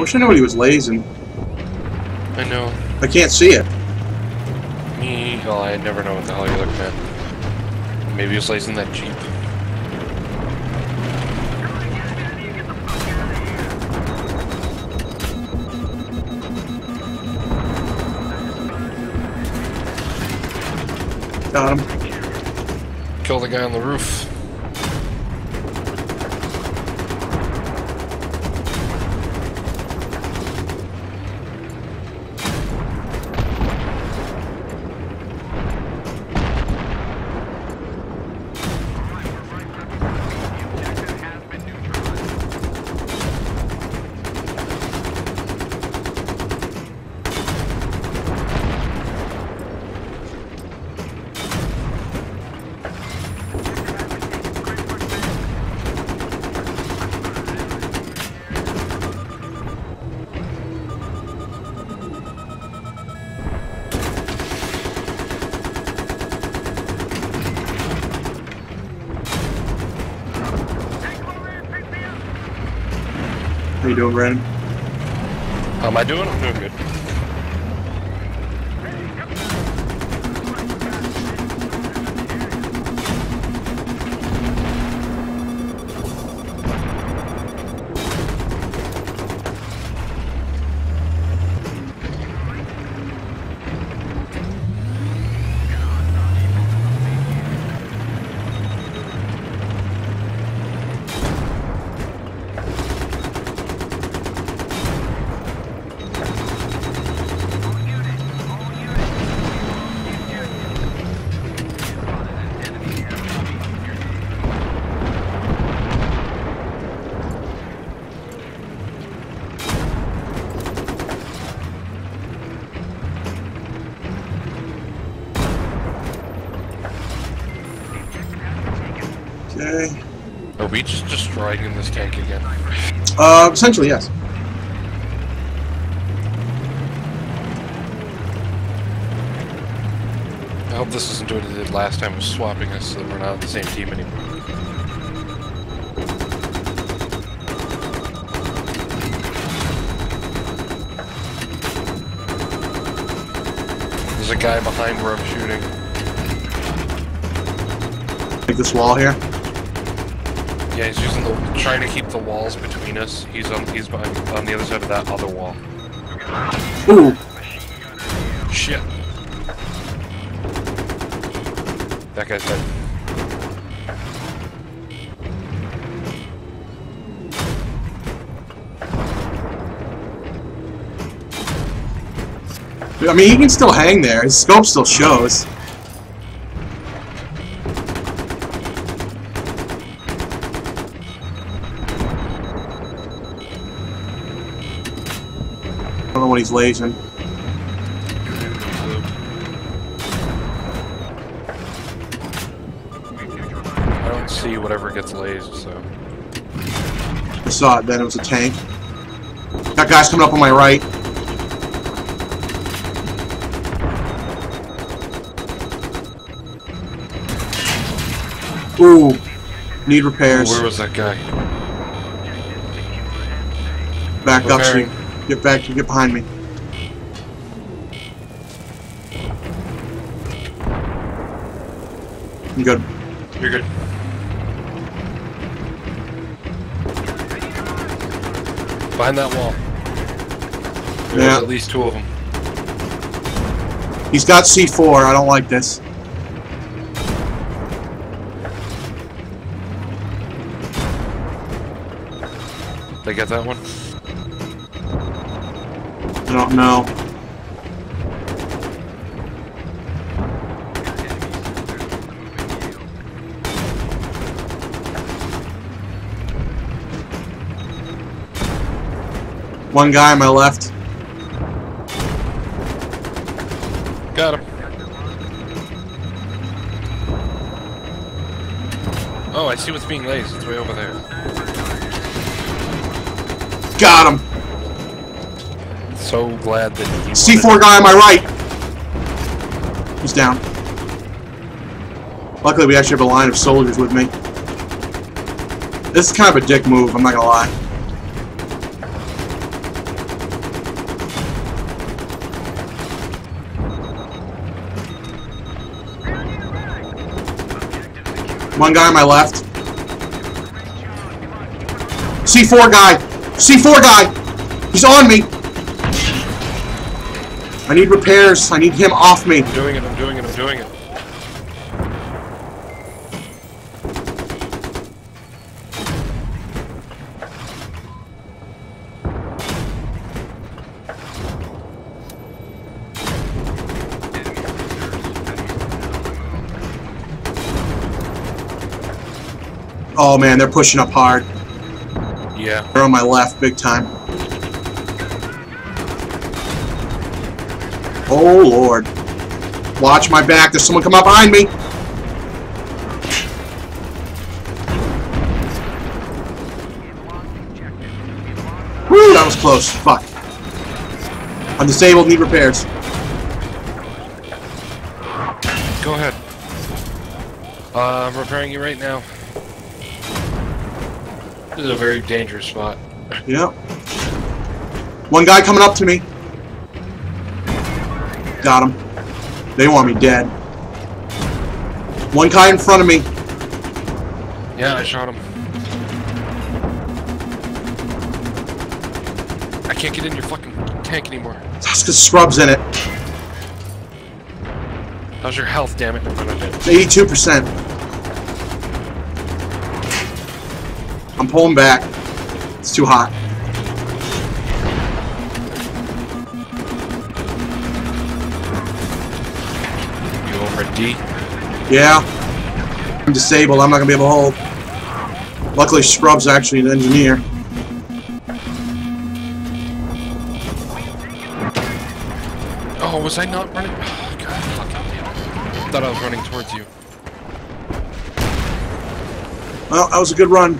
wish I knew what he was lasing. I know. I can't see it. Me, well, I never know what the hell you're looking at. Maybe he was lasing that Jeep. Got him. Kill the guy on the roof. You doing, Brandon? How am I doing? I'm doing good. We just destroying this tank again? Uh, essentially, yes. I hope this isn't what it did last time of swapping us so that we're not on the same team anymore. There's a guy behind where I'm shooting. Take this wall here. Yeah, he's using the trying to keep the walls between us. He's on he's behind, on the other side of that other wall. Ooh. Shit. That guy's dead. I mean, he can still hang there. His scope still shows. Don't know what he's lasing. I don't see whatever gets lased, so. I saw it then. It was a tank. That guy's coming up on my right. Ooh. Need repairs. Where was that guy? Back up, so you Repairing. Get back, you get behind me. I'm good. You're good. Behind that wall. There's Yeah. at least two of them. He's got C4. I don't like this. They get that one? I don't know. One guy on my left. Got him. Oh, I see what's being lased. It's way over there. Got him so glad that C4 guy on my right! He's down. Luckily, we actually have a line of soldiers with me. This is kind of a dick move, I'm not gonna lie. One guy on my left. C4 guy! C4 guy! He's on me! I need repairs. I need him off me. I'm doing it, I'm doing it, I'm doing it. Oh man, they're pushing up hard. Yeah. They're on my left, big time. Oh lord. Watch my back. There's someone coming up behind me. Woo, that was close. Fuck. I'm disabled, need repairs. Go ahead. Uh, I'm repairing you right now. This is a very dangerous spot. Yep. One guy coming up to me. Got him. They want me dead. One guy in front of me. Yeah, I shot him. I can't get in your fucking tank anymore. That's because Scrub's in it. How's your health, damn it? Oh, damn it. 82%. I'm pulling back. It's too hot. D? Yeah. I'm disabled. I'm not going to be able to hold. Luckily, Scrub's actually an engineer. Oh, was I not running? Oh, God, fucking damn. Thought I was running towards you. Well, that was a good run.